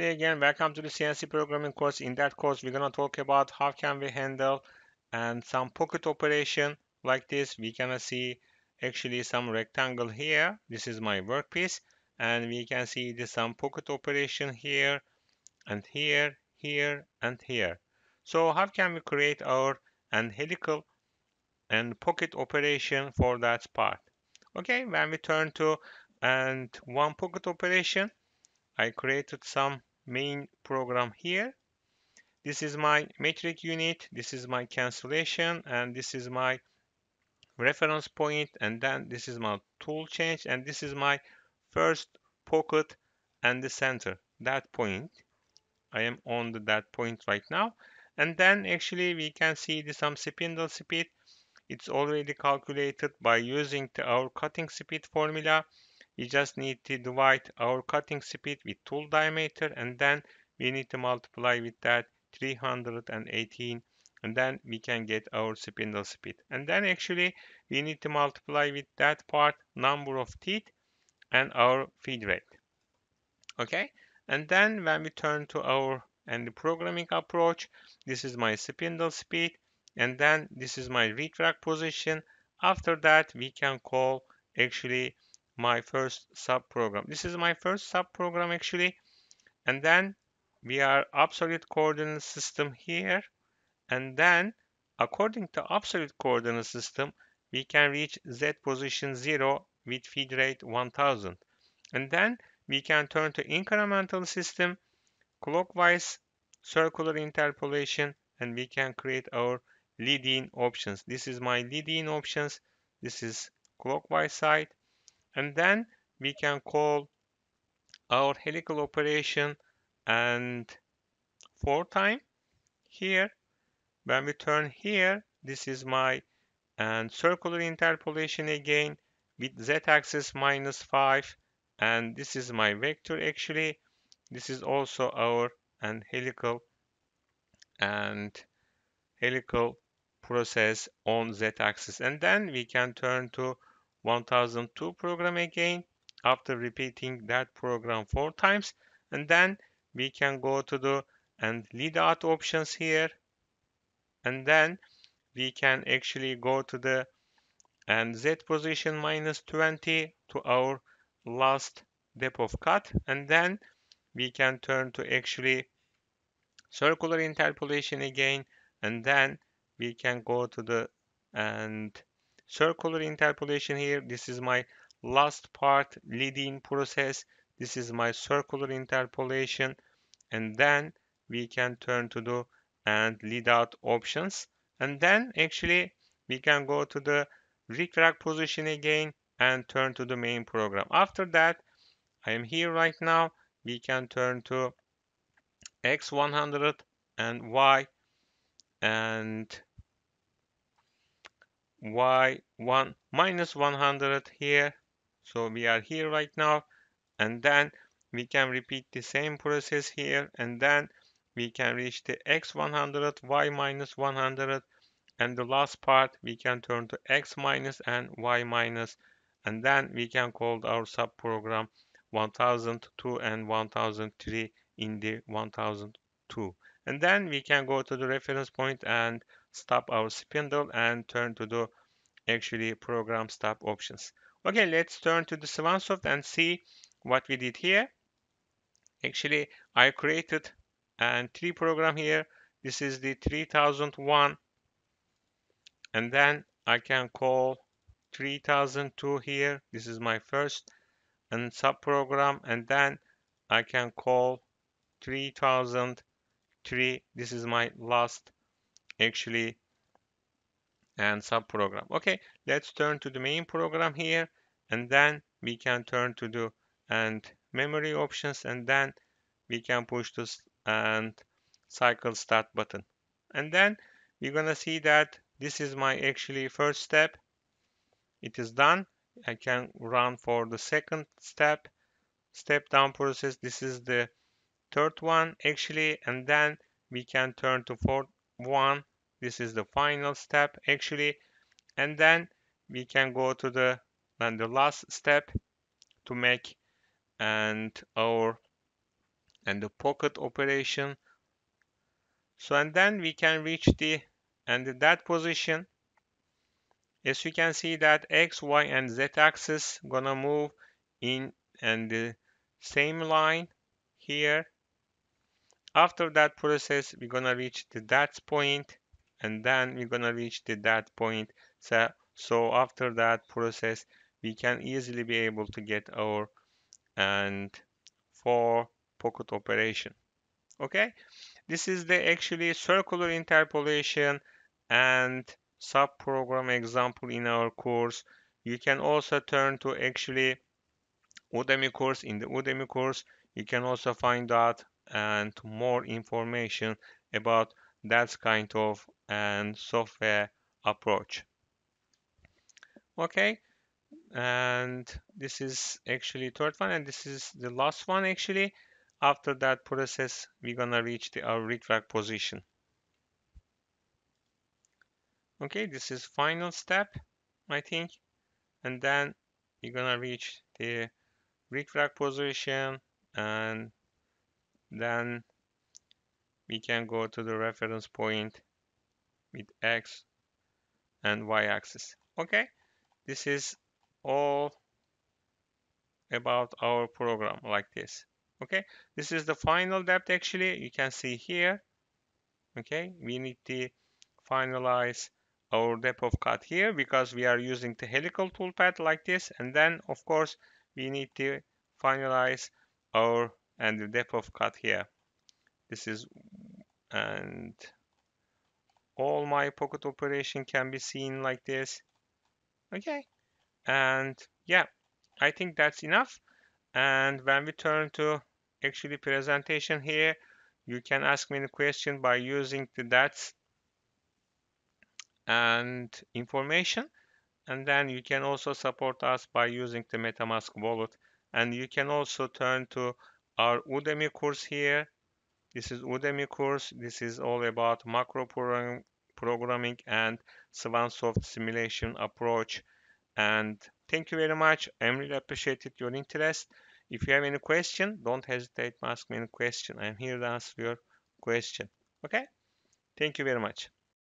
Hey again, welcome to the CNC programming course. In that course, we're gonna talk about how can we handle and some pocket operation like this. We can see actually some rectangle here. This is my workpiece, and we can see some pocket operation here and here, here, and here. So how can we create our and helical and pocket operation for that part? Okay, when we turn to and one pocket operation, I created some main program here. This is my metric unit, this is my cancellation, and this is my reference point, and then this is my tool change, and this is my first pocket and the center, that point. I am on the, that point right now. And then actually we can see the some spindle speed. It's already calculated by using the, our cutting speed formula we just need to divide our cutting speed with tool diameter and then we need to multiply with that 318 and then we can get our spindle speed. And then actually we need to multiply with that part number of teeth and our feed rate. Okay? And then when we turn to our and the programming approach this is my spindle speed and then this is my retract position. After that we can call actually my first subprogram. This is my first subprogram actually. And then we are absolute coordinate system here. And then according to absolute coordinate system, we can reach Z position 0 with feed rate 1000. And then we can turn to incremental system, clockwise circular interpolation, and we can create our leading options. This is my leading options. This is clockwise side and then we can call our helical operation and for time here. When we turn here this is my and circular interpolation again with z-axis minus 5 and this is my vector actually. This is also our and helical and helical process on z-axis and then we can turn to 1002 program again after repeating that program four times. And then we can go to the and lead out options here. And then we can actually go to the and z position minus 20 to our last depth of cut. And then we can turn to actually circular interpolation again. And then we can go to the and circular interpolation here. This is my last part leading process. This is my circular interpolation. And then we can turn to the and lead out options. And then actually we can go to the retract position again and turn to the main program. After that, I am here right now. We can turn to X100 and Y and y1 minus 100 here. So we are here right now. And then we can repeat the same process here. And then we can reach the x100 y minus 100 and the last part we can turn to x minus and y minus. And then we can call our subprogram 1002 and 1003 in the 1002 and then we can go to the reference point and stop our spindle and turn to the actually program stop options. Okay, let's turn to the Swansoft and see what we did here. Actually, I created and three program here. This is the 3001 and then I can call 3002 here. This is my first and sub program. and then I can call 3003. This is my last actually and subprogram. Okay, let's turn to the main program here and then we can turn to the and memory options and then we can push this and cycle start button. And then we're gonna see that this is my actually first step. It is done. I can run for the second step, step down process. This is the third one actually, and then we can turn to fourth one this is the final step actually and then we can go to the and the last step to make and our and the pocket operation. So and then we can reach the and that position. As you can see that X, Y, and Z axis gonna move in and the same line here. After that process, we're gonna reach the that point and then we're gonna reach the that point. So, so after that process, we can easily be able to get our and for pocket operation. Okay, this is the actually circular interpolation and subprogram example in our course. You can also turn to actually Udemy course. In the Udemy course, you can also find out and more information about that kind of and software approach. Okay, and this is actually third one and this is the last one actually. After that process we're gonna reach the our retract position. Okay this is final step I think. And then you're gonna reach the retract position and then we can go to the reference point with X and Y axis okay? This is all about our program like this okay? This is the final depth actually. You can see here okay? We need to finalize our depth of cut here because we are using the helical toolpath like this. And then of course we need to finalize our and the depth of cut here this is and all my pocket operation can be seen like this. Okay. And yeah I think that's enough. And when we turn to actually presentation here you can ask me a question by using the dots and information. And then you can also support us by using the metamask wallet. And you can also turn to our udemy course here this is udemy course this is all about macro programming and swansoft simulation approach and thank you very much. I really appreciated your interest. If you have any question, don't hesitate to ask me any question. I'm here to answer your question. Okay? Thank you very much.